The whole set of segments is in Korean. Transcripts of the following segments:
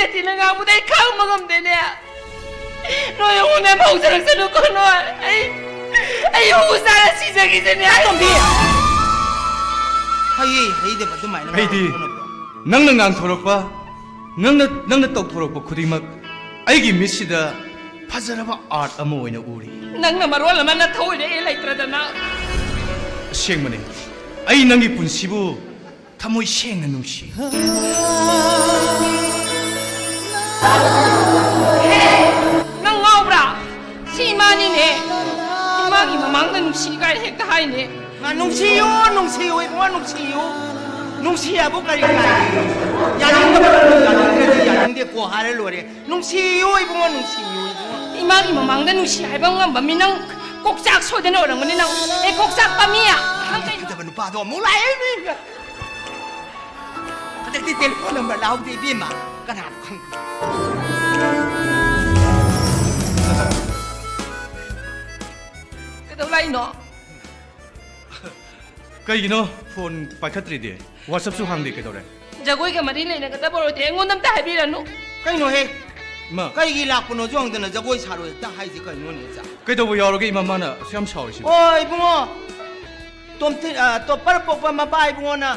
이제 지는 아무데 가고 먹으면 되네. 너 영혼의 목소리를 써놓고 너, 아이, 아이, 우사라 시작이 되네. 좀비. 하이, 하이, 대 맞든 말이야. 하이, 대. 낭낭 안 토록과, 낭낭, 낭낭 똑 토록과, 그리막, 아이기 미시다. 파자라바 아트 아무 오이나 우리. 낭낭 말로 얼마나 더울래, 일라 있더라잖아. 시행만해. 아이, 낭이 분시부. 타모이 시행은 농시. 하이네. 희망이 망는 농시가 했다 하이네. 아 농시요 농시요 이거 농시요. 농시야 보까리 야닝도 야닝도 야닝데 고하를 노래. 농시요 이거 농시요 희망이 망는 농시 할방은 뭐미는 꼭짝 소대는 어른 거니 나에 꼭짝 밤이야. 한가 이거 봐 봐도 몰라요 이거 근데 텔레폰 넘버 라우디 비마 그나 anh đó cái gì nó phone phải khát đi whatsapp số hàng đi cái đó đấy giờ quay cái mặt đi này là người ta bảo thế ngon lắm ta hay đi là nó cái nó hết mà cái gì lạc của nó trong đó là giờ quay xả rồi ta hay gì cái nó này ra cái đó bây giờ cái mà mà nó xem sao rồi ôi bung ơi tôm thịt à tôm bắp bắp mà bay bung ơi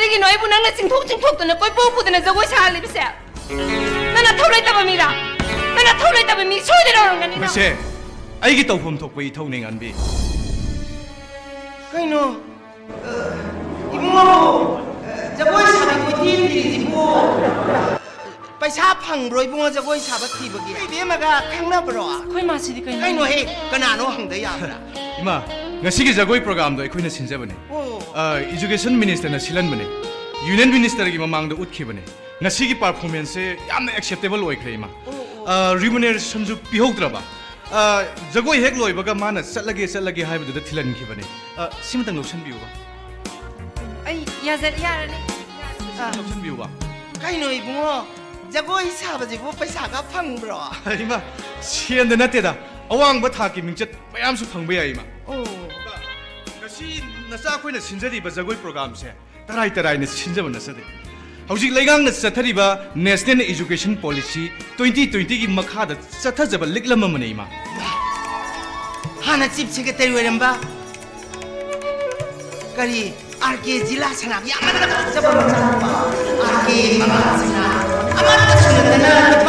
Perigi noi punang na sing thok sing thok to na koi po pu de na jago sha le bisa. Na na thaulai ta ba mi ra. Na na thaulai ta ba mi so de ra ngani na. Mese. Ai gi to phom thok pu i thau ning an bi. Kai no. Ibungo. Jago sha na koi tin ꯉꯁꯤꯒꯤ ꯖꯒꯣꯏ ꯄ꯭ꯔꯣꯒ꯭ꯔꯥꯝꯗꯣ ꯑꯩꯈꯣꯏꯅ ꯁꯤꯟꯖꯕꯅꯦ ꯏꯖꯨꯀꯦꯁꯟ ꯃꯤꯅꯤꯁꯇꯔꯅ ꯁꯤꯜꯍꯟꯕꯅꯦ ꯌꯨꯅꯤꯌꯟ ꯃꯤꯅꯤꯁꯇꯔꯒꯤ ꯃꯃꯥꯡꯗ ꯎꯠꯈꯤꯕꯅꯦ ꯉꯁꯤꯒꯤ ꯄꯔꯐꯣꯔꯃꯦꯟꯁꯁꯦ ꯌꯥꯝꯅ ꯑꯦꯛꯁꯦꯞꯇꯦꯕꯜ ꯑꯣꯏꯈ꯭ꯔꯦ ꯏꯃꯥ ꯔꯤꯃꯨꯅꯦꯔꯦꯁꯟꯁꯨ ꯄꯤꯍꯧꯗ꯭ꯔꯕ ꯖꯒꯣꯏ ꯍꯦꯛ ꯂꯣꯏꯕꯒ ꯃꯥꯅ ꯆꯠꯂꯒꯦ ꯆꯠꯂꯒꯦ ꯍꯥꯏꯕꯗꯨꯗ ꯊꯤꯜꯍꯟꯈꯤꯕꯅꯦ ꯁꯤꯃꯇꯪ ꯂꯧꯁꯤꯟꯕꯤꯌꯨꯕ ꯑꯩ ꯌꯥꯔꯅꯤ ꯂꯧꯁꯤꯟꯕꯤꯌꯨꯕ ꯀꯩꯅꯣ ꯏꯕꯨꯡꯉꯣ ꯖꯒꯣꯏ ꯁꯥꯕꯁꯤꯕꯨ ꯄꯩꯁꯥꯒ ꯐꯪꯕ꯭ꯔꯣ ꯏꯃꯥ ꯁꯦꯟꯗ ꯅꯠꯇꯦꯗ ꯑꯋꯥꯡꯕ ꯊꯥꯛꯀꯤ ꯃꯤꯡꯆꯠ ꯃꯌꯥꯝꯁꯨ ꯐꯪꯕ ꯌꯥꯏ ꯏꯃꯥ ꯉꯁꯤ ꯅꯆꯥ ꯑꯩꯈꯣꯏꯅ ꯁꯤꯟꯖꯔꯤꯕ ꯖꯒꯣꯏ ꯄ꯭ꯔꯣꯒ꯭ꯔꯥꯝꯁꯦ ꯇꯔꯥꯏ ꯇꯔꯥꯏꯅ ꯁꯤꯟꯖꯕ ꯅꯠꯆꯗꯦ ꯍꯧꯖꯤꯛ ꯂꯩꯉꯥꯛꯅ ꯆꯠꯊꯔꯤꯕ ꯅꯦꯁꯅꯦꯜ ꯏꯖꯨꯀꯦꯁꯟ ꯄꯣꯂꯤꯁꯤ ꯇ꯭ꯋꯦꯟꯇꯤ ꯇ꯭ꯋꯦꯟꯇꯤꯒꯤ ꯃꯈꯥꯗ ꯆꯠꯊꯖꯕ ꯂꯤꯛꯂꯝ ꯑꯃꯅꯦ ꯏꯃꯥ हाना चिप सेक्रेटरी वेरंबा करी आरके जिला सना यामन जब मचापा आरके मगा सना अमर सुनतना